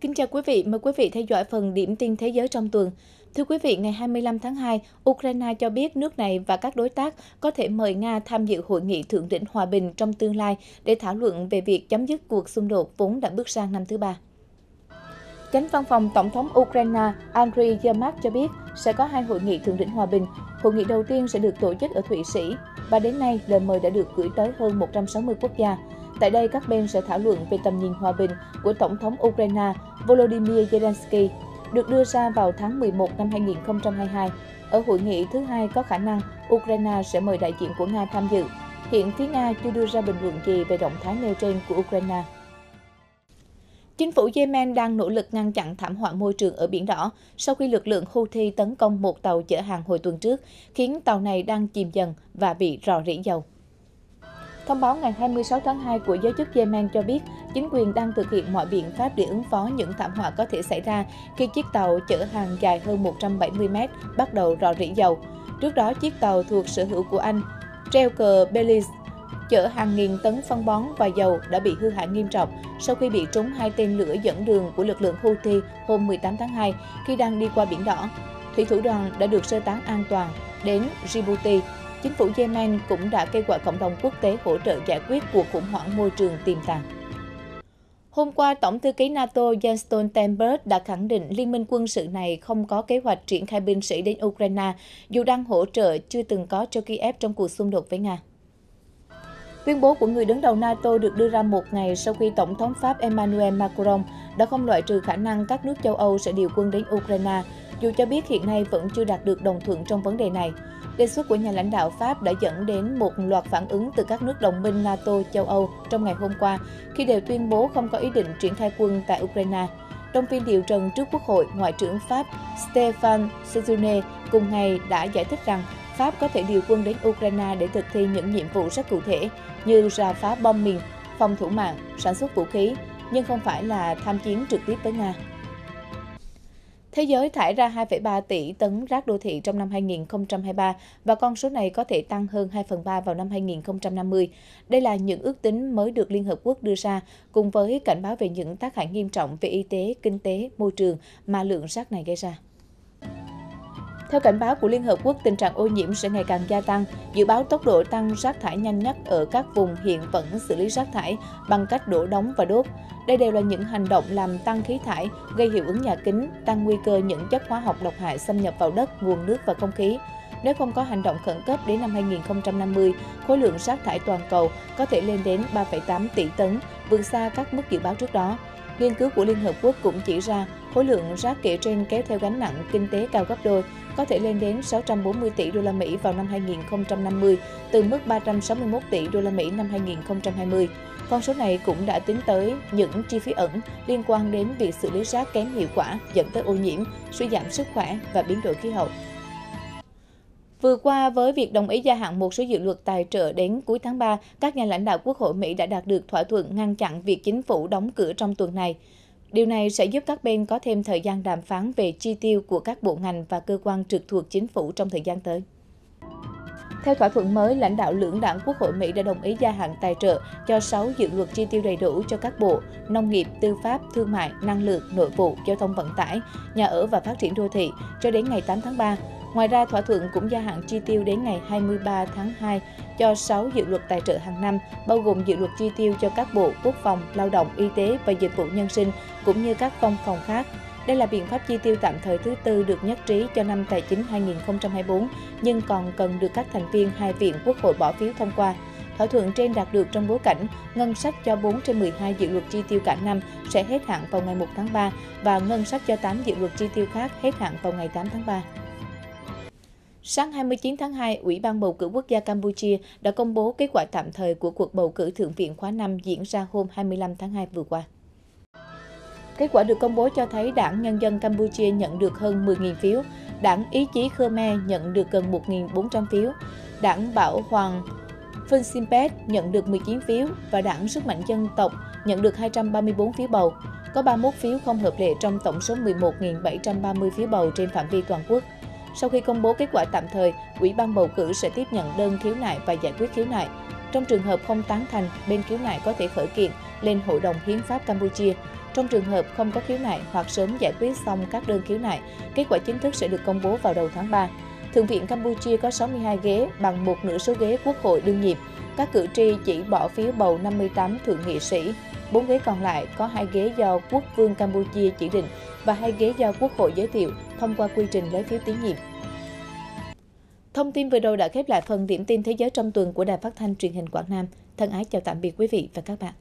Kính chào quý vị, mời quý vị theo dõi phần điểm tin thế giới trong tuần. Thưa quý vị, ngày 25 tháng 2, Ukraine cho biết nước này và các đối tác có thể mời Nga tham dự hội nghị thượng đỉnh hòa bình trong tương lai để thảo luận về việc chấm dứt cuộc xung đột vốn đã bước sang năm thứ ba. Chánh văn phòng Tổng thống Ukraine Andriy Yermak cho biết sẽ có hai hội nghị thượng đỉnh hòa bình. Hội nghị đầu tiên sẽ được tổ chức ở Thụy Sĩ và đến nay lời mời đã được gửi tới hơn 160 quốc gia. Tại đây, các bên sẽ thảo luận về tầm nhìn hòa bình của Tổng thống Ukraine Volodymyr Zelensky được đưa ra vào tháng 11 năm 2022. Ở hội nghị thứ hai có khả năng Ukraine sẽ mời đại diện của Nga tham dự. Hiện phía Nga chưa đưa ra bình luận gì về động thái nêu trên của Ukraine. Chính phủ Yemen đang nỗ lực ngăn chặn thảm họa môi trường ở Biển Đỏ sau khi lực lượng Houthi tấn công một tàu chở hàng hồi tuần trước, khiến tàu này đang chìm dần và bị rò rỉ dầu. Thông báo ngày 26 tháng 2 của giới chức Yemen cho biết, chính quyền đang thực hiện mọi biện pháp để ứng phó những thảm họa có thể xảy ra khi chiếc tàu chở hàng dài hơn 170 mét bắt đầu rò rỉ dầu. Trước đó, chiếc tàu thuộc sở hữu của Anh, treo cờ Belize, chở hàng nghìn tấn phân bón và dầu đã bị hư hại nghiêm trọng sau khi bị trúng hai tên lửa dẫn đường của lực lượng Houthi hôm 18 tháng 2 khi đang đi qua Biển Đỏ. Thủy thủ đoàn đã được sơ tán an toàn đến Djibouti, chính phủ Yemen cũng đã kêu gọi cộng đồng quốc tế hỗ trợ giải quyết cuộc khủng hoảng môi trường tiềm tàng. Hôm qua, Tổng thư ký NATO Jens Stoltenberg đã khẳng định liên minh quân sự này không có kế hoạch triển khai binh sĩ đến Ukraine, dù đang hỗ trợ chưa từng có cho Kiev trong cuộc xung đột với Nga. Tuyên bố của người đứng đầu NATO được đưa ra một ngày sau khi Tổng thống Pháp Emmanuel Macron đã không loại trừ khả năng các nước châu Âu sẽ điều quân đến Ukraine, dù cho biết hiện nay vẫn chưa đạt được đồng thuận trong vấn đề này. Đề xuất của nhà lãnh đạo Pháp đã dẫn đến một loạt phản ứng từ các nước đồng minh NATO châu Âu trong ngày hôm qua, khi đều tuyên bố không có ý định triển khai quân tại Ukraine. Trong phiên điều trần trước Quốc hội, Ngoại trưởng Pháp Stéphane Sejourné cùng ngày đã giải thích rằng Pháp có thể điều quân đến Ukraine để thực thi những nhiệm vụ rất cụ thể như rà phá bom mìn, phòng thủ mạng, sản xuất vũ khí, nhưng không phải là tham chiến trực tiếp với Nga. Thế giới thải ra 2,3 tỷ tấn rác đô thị trong năm 2023 và con số này có thể tăng hơn 2 phần 3 vào năm 2050. Đây là những ước tính mới được Liên Hợp Quốc đưa ra, cùng với cảnh báo về những tác hại nghiêm trọng về y tế, kinh tế, môi trường mà lượng rác này gây ra. Theo cảnh báo của Liên Hợp Quốc, tình trạng ô nhiễm sẽ ngày càng gia tăng. Dự báo tốc độ tăng rác thải nhanh nhất ở các vùng hiện vẫn xử lý rác thải bằng cách đổ đóng và đốt. Đây đều là những hành động làm tăng khí thải, gây hiệu ứng nhà kính, tăng nguy cơ những chất hóa học độc hại xâm nhập vào đất, nguồn nước và không khí. Nếu không có hành động khẩn cấp đến năm 2050, khối lượng rác thải toàn cầu có thể lên đến 3,8 tỷ tấn, vượt xa các mức dự báo trước đó. Nghiên cứu của Liên Hợp Quốc cũng chỉ ra khối lượng rác kể trên kéo theo gánh nặng kinh tế cao gấp đôi, có thể lên đến 640 tỷ đô la Mỹ vào năm 2050 từ mức 361 tỷ đô la Mỹ năm 2020. Con số này cũng đã tính tới những chi phí ẩn liên quan đến việc xử lý rác kém hiệu quả dẫn tới ô nhiễm, suy giảm sức khỏe và biến đổi khí hậu. Vừa qua, với việc đồng ý gia hạn một số dự luật tài trợ đến cuối tháng 3, các nhà lãnh đạo Quốc hội Mỹ đã đạt được thỏa thuận ngăn chặn việc chính phủ đóng cửa trong tuần này. Điều này sẽ giúp các bên có thêm thời gian đàm phán về chi tiêu của các bộ ngành và cơ quan trực thuộc chính phủ trong thời gian tới. Theo thỏa thuận mới, lãnh đạo lưỡng đảng Quốc hội Mỹ đã đồng ý gia hạn tài trợ cho 6 dự luật chi tiêu đầy đủ cho các bộ nông nghiệp, tư pháp, thương mại, năng lượng, nội vụ, giao thông vận tải, nhà ở và phát triển đô thị cho đến ngày 8 tháng 3. Ngoài ra, thỏa thuận cũng gia hạn chi tiêu đến ngày 23 tháng 2 cho 6 dự luật tài trợ hàng năm, bao gồm dự luật chi tiêu cho các bộ quốc phòng, lao động, y tế và dịch vụ nhân sinh, cũng như các văn phòng khác. Đây là biện pháp chi tiêu tạm thời thứ tư được nhất trí cho năm tài chính 2024, nhưng còn cần được các thành viên hai viện quốc hội bỏ phiếu thông qua. Thỏa thuận trên đạt được trong bối cảnh ngân sách cho 4 trên 12 dự luật chi tiêu cả năm sẽ hết hạn vào ngày 1 tháng 3 và ngân sách cho 8 dự luật chi tiêu khác hết hạn vào ngày 8 tháng 3. Sáng 29 tháng 2, Ủy ban bầu cử quốc gia Campuchia đã công bố kết quả tạm thời của cuộc bầu cử Thượng viện khóa 5 diễn ra hôm 25 tháng 2 vừa qua. Kết quả được công bố cho thấy Đảng Nhân dân Campuchia nhận được hơn 10.000 phiếu, Đảng Ý chí Khmer nhận được gần 1.400 phiếu, Đảng Bảo Hoàng Phân Simpet nhận được 19 phiếu và Đảng Sức mạnh dân tộc nhận được 234 phiếu bầu. Có 31 phiếu không hợp lệ trong tổng số 11.730 phiếu bầu trên phạm vi toàn quốc. Sau khi công bố kết quả tạm thời, Ủy ban bầu cử sẽ tiếp nhận đơn khiếu nại và giải quyết khiếu nại. Trong trường hợp không tán thành, bên khiếu nại có thể khởi kiện lên Hội đồng Hiến pháp Campuchia. Trong trường hợp không có khiếu nại hoặc sớm giải quyết xong các đơn khiếu nại, kết quả chính thức sẽ được công bố vào đầu tháng 3. Thượng viện Campuchia có 62 ghế bằng một nửa số ghế quốc hội đương nhiệm. Các cử tri chỉ bỏ phiếu bầu 58 thượng nghị sĩ. Bốn ghế còn lại có hai ghế do quốc vương Campuchia chỉ định và hai ghế do quốc hội giới thiệu thông qua quy trình lấy phiếu tín nhiệm. Thông tin vừa rồi đã khép lại phần điểm tin thế giới trong tuần của Đài Phát thanh Truyền hình Quảng Nam. Thân ái chào tạm biệt quý vị và các bạn.